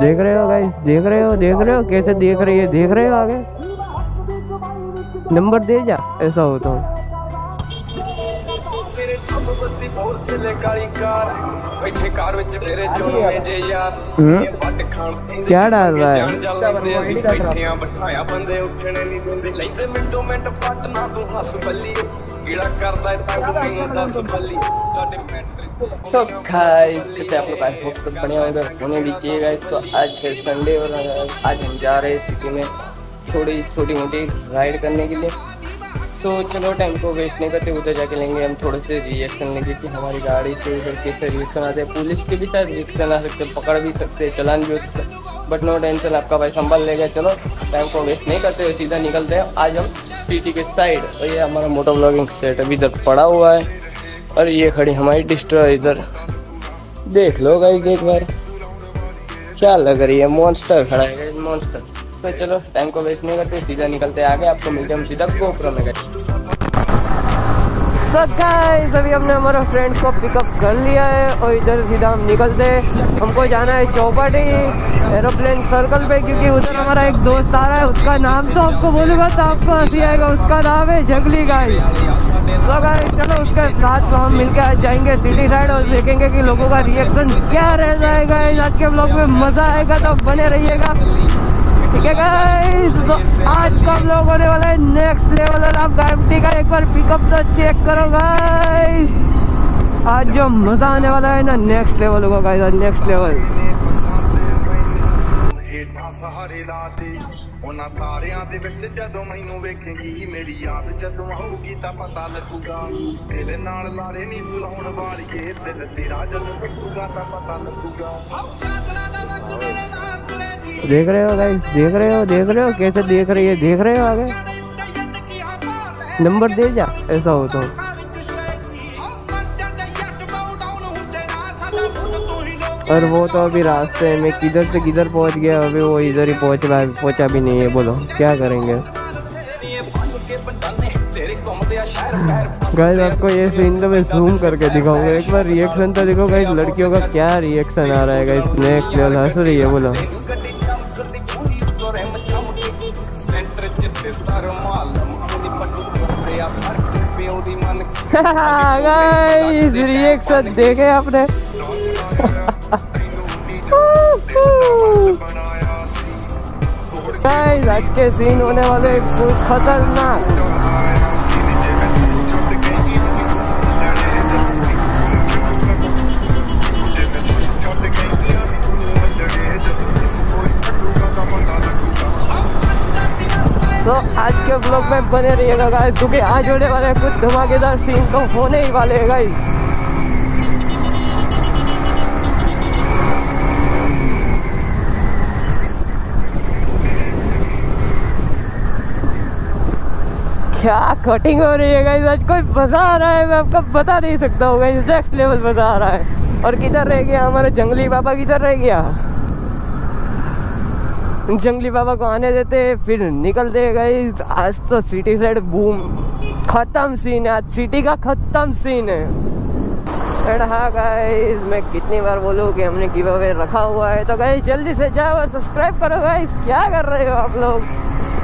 देख रहे हो गाइस देख रहे हो? देख रहे हो? कैसे देख रही है? देख रहे हो आगे? नंबर दे जा, ऐसा हो तो। हम्म? क्या डाल रहा है? तो कैसे आप लोग आज होप बढ़िया होगा, होने चाहिए गाइस तो आज है संडे और आज हम जा रहे हैं सिटी में थोड़ी छोटी मोटी राइड करने के लिए। तो चलो टाइम को वेस्ट नहीं करते, उधर जाके लेंगे हम थोड़े से रिएक्शन लेंगे कि हमारी गाड़ी से उधर कैसे रिएक्शन आते हैं। पुलिस के भी शायद रिएक्शन आ सकते पकड़ भी सकते चलान भी हो सकता बट नो टेंशन आपका भाई संभाल लेगा। चलो टाइम को वेस्ट नहीं करते, सीधा निकलते हैं। आज हम सिटी के साइड और ये हमारा मोटर ब्लॉगिंग सेट अभी इधर पड़ा हुआ है। और ये खड़ी हमारी डिस्ट्रॉय इधर। देख लो गाइस एक बार। क्या लग रही है? मॉन्स्टर खड़ा है मॉन्स्टर तो चलो टाइम को वेस्ट नहीं करते, सीधा निकलते आगे। आपको मिलते हम सीधा गोप्रो में गए So guys, अभी हमने हमारा फ्रेंड को पिकअप कर लिया है और इधर सीधा हम निकलते हैं। हमको जाना है चौपाटी एरोप्लेन सर्कल पे क्योंकि उधर हमारा एक दोस्त आ रहा है उसका नाम तो आपको बोलूँगा तो आपको हँसी आएगा उसका नाम है जगली गाय। तो गाइस चलो उसके साथ तो हम मिलके आज जाएँगे सिटी साइड और देखेंगे कि लोगों का रिएक्शन क्या रह जाएगा आज के ब्लॉग में मज़ा आएगा तो बने रहिएगा। ठीक है गाइस तो आज का ब्लॉग होने वाला है नेक्स्ट लेवल और आप गाड़ी का एक बार पिकअप तो चेक करो गाइस आज जो मजा आने वाला है ना नेक्स्ट लेवल होगा गाइस आज नेक्स्ट लेवल ਹੇਠਾਂ ਸਹਾਰੇ ਲਾਤੇ ਉਹਨਾਂ ਤਾਰਿਆਂ ਦੇ ਵਿੱਚ ਜਦੋਂ ਮੈਨੂੰ ਵੇਖੇਂਗੀ ਮੇਰੀ ਯਾਦ ਜਦੋਂ ਆਊਗੀ ਤਾਂ ਪਤਾ ਲੱਗੂਗਾ ਦਿਲ ਨਾਲ ਲਾਰੇ ਨਹੀਂ ਤੂੰ ਲਾਉਣ ਵਾਲੀਏ ਦਿਲ ਤੇਰਾ ਜਦੋਂ ਟੁੱਟੂਗਾ ਤਾਂ ਪਤਾ ਲੱਗੂਗਾ देख रहे हो गाइस देख रहे हो? देख रहे हो? कैसे देख रही है? देख रहे हो आगे? नंबर दे जा। ऐसा हो तो। और वो तो अभी रास्ते में किधर से किधर पहुँच गया, अभी वो इधर ही पहुँच रहा है, पहुँचा भी नहीं है, बोलो, क्या करेंगे? गाइस आपको ये सीन तो मैं जूम करके दिखाऊँगा। एक बार रिएक्शन तो देखो गाइस लड़कियों का क्या रिएक्शन आ रहा है गाइस नेक्स्ट लेवल हंस रही है, बोलो। गाइस रिएक्शन देखे आपने। गाइस आज के सीन होने वाले खतरनाक। तो आज के ब्लॉग में बने रहिएगा गाइस क्योंकि आज होने वाले कुछ धमाकेदार सीन तो होने ही वाले हैं गाइस क्या कटिंग हो रही है गाइस आज कोई मज़ा आ रहा है? मैं आपको बता नहीं सकता हूँ गाइस नेक्स्ट लेवल मज़ा आ रहा है। और किधर रह गया? हमारे जंगली बाबा किधर रह गया? जंगली बाबा को आने देते, फिर निकलते गए। आज तो सिटी साइड बूम खत्म सीन है। आज सिटी का खत्म सीन है। एंड हाँ गाइस मैं कितनी बार बोलूँ कि हमने गिव अवे रखा हुआ है। तो गाइस जल्दी से जाओ और सब्सक्राइब करो गाइस क्या कर रहे हो आप लोग?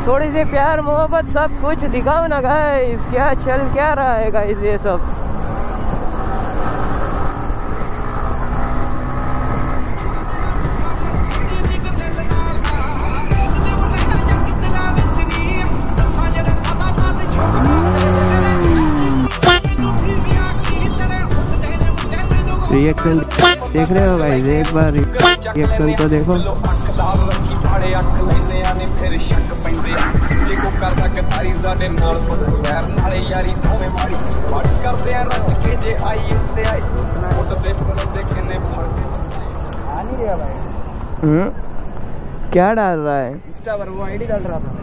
थोड़ी सी प्यार, मोहब्बत, सब कुछ दिखाओ ना गाइस क्या चल, क्या रहा है गाइस ये सब? रिएक्शन देख रहे हो गाइस एक बार रिएक्शन तो देखो ਅੱਖਦਾਰ ਰੱਖੀ ਫਾੜੇ ਅੱਖ ਲੈਨੇ ਆ ਨੇ ਫਿਰ ਸ਼ੱਕ ਪੈਂਦੇ ਆ ਜੇ ਕੋ ਕਰਦਾ ਕਤਾਰੀ ਸਾਡੇ ਨਾਲ ਯਾਰ ਨਾਲੇ ਯਾਰੀ ਦੋਵੇਂ ਮਾੜੀ ਮਾੜੀ ਕਰਦੇ ਆ ਰੱਜ ਕੇ ਜੇ ਆਈ ਉੱਤੇ ਆਈ ਮੁੱਟ ਦੇ ਪਰਦੇ ਕਿੰਨੇ ਫੜਦੇ आ नहीं रहा भाई हम्म क्या डाल रहा है इंस्टा पर वो आईडी डाल रहा था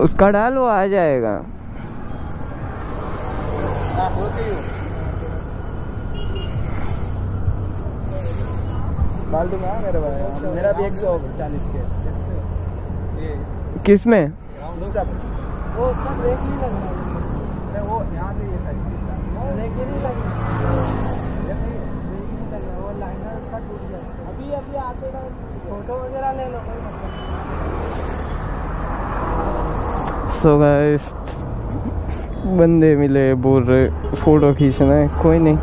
उसका डाल वो आ जाएगा हाँ हो डाल दूँगा मेरे भाई। मेरा भी एक सौ चालीस के। किसमें? वो उसका ब्रेक नहीं लग। रहा वो यहाँ से ये साइड ब्रेक ही नहीं ही वो लाइनर उसका टूट गया। फ़ोटो वगैरह ले लो कोई मतलब सो गाइस बंदे मिले बोल रहे फ़ोटो खींचना है कोई नहीं।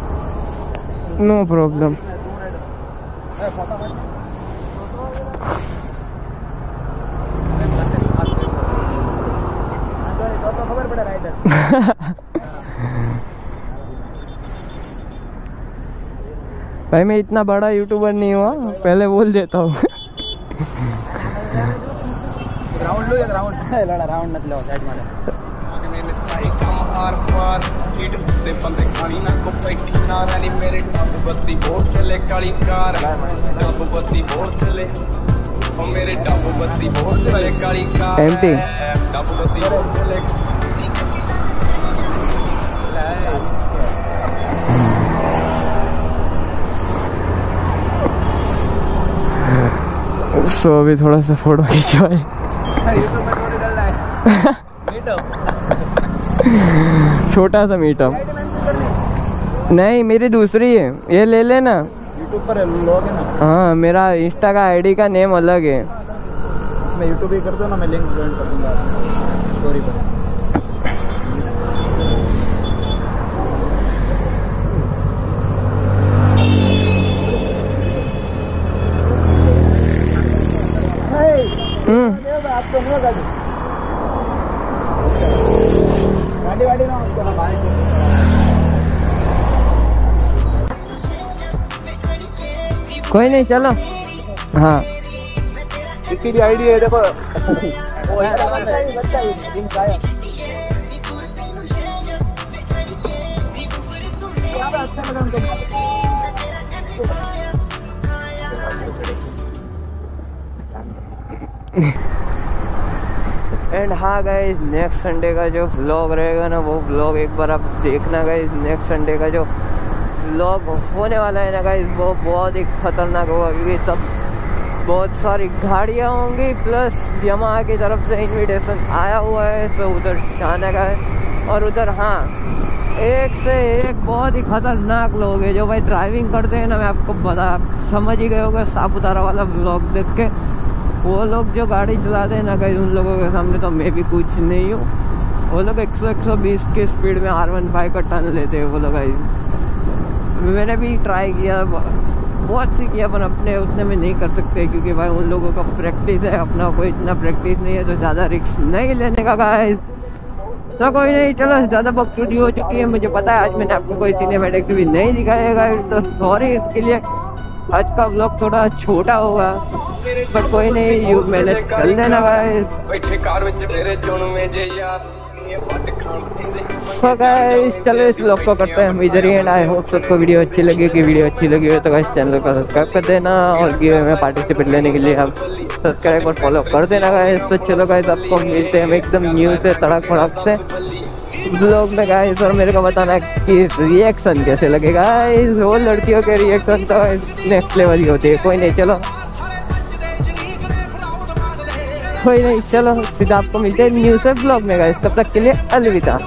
नो प्रॉब्लम भाई मैं इतना बड़ा यूट्यूबर नहीं हुआ पहले बोल देता हूँ। राउंड लो या राउंड है लड़ा राउंड मत लो साइड मारो। आर पार कीट ते बंदे खानी ना को बैठी ना रानी मेरे टब बत्ती बोर चले काली कार। टब बत्ती बोर चले और मेरे टब बत्ती बोर चले काली कार। एमटी टब बत्ती बोर चले। सो so, अभी थोड़ा सा फ़ोटो खींचवाए। छोटा सा मीटअप नहीं मेरी दूसरी है। ये ले लेना। यूट्यूब पर लोग है ना। हाँ मेरा इंस्टा का आईडी का नेम अलग है। इसमें यूट्यूब ही कर दो ना मैं लिंक ज्वाइन कर दूँगा स्टोरी पर। हम्म। आपको नहीं होगा कोई नहीं चलो। हाँ। इसकी भी आईडी है देखो। एंड हाँ गाइस नेक्स्ट संडे का जो व्लॉग रहेगा ना वो व्लॉग एक बार आप देखना गाइस नेक्स्ट संडे का जो व्लॉग होने वाला है ना गाइस वो बहुत ही खतरनाक होगा क्योंकि तब बहुत सारी गाड़ियाँ होंगी प्लस यमा की तरफ़ से इनविटेशन आया हुआ है तो उधर जाने का है। और उधर हाँ एक से एक बहुत ही खतरनाक लोग है जो भाई ड्राइविंग करते हैं ना, मैं आपको बता समझ ही गए होगे, सापुतारा वाला ब्लॉग देख के। वो लोग जो गाड़ी चलाते हैं ना कहीं उन लोगों के सामने तो मैं भी कुछ नहीं हूँ। वो लोग 100 120 की स्पीड में आर वन फाइव का टर्न लेते हैं वो लोग गाइस मैंने भी ट्राई किया, बहुत सी किया, पर अपने उतने में नहीं कर सकते, क्योंकि भाई उन लोगों का प्रैक्टिस है, अपना कोई इतना प्रैक्टिस नहीं है तो ज़्यादा रिस्क नहीं लेने का गाइस तो कोई नहीं, चलो, ज़्यादा बकचोदी हो चुकी है, मुझे पता है, आज मैंने आपको कोई सिनेमेटिक भी नहीं दिखाएगा तो सॉरी इसके लिए। आज का ब्लॉग थोड़ा छोटा होगा, पर कोई नहीं यू मैनेज कर लेना गाइस सो गाइस चलो इस ब्लॉग को करते हैं हम इधर ही एंड आई होप सबको वीडियो अच्छी लगी, कि वीडियो अच्छी लगी हो तो गाइस चैनल को सब्सक्राइब कर देना और गिवे में पार्टिसिपेट लेने के लिए आप सब्सक्राइब और फॉलो कर देना गाइस तो चलो गाइस आपको मिलते हैं हम एकदम न्यू से, तड़क फड़क से ब्लॉग में गाइस और मेरे को बताना कि रिएक्शन कैसे लगेगा वो लड़कियों के रिएक्शन तो नेक्स्ट लेवल ही होते हैं। कोई नहीं, चलो। कोई नहीं, चलो, सीधा आपको मिलते हैं न्यूज़ ब्लॉग में गाइस तब तक के लिए अलविदा.